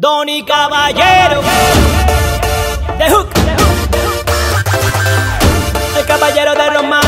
Donny Caballero. de Hook. El caballero de romance. Seguimos más.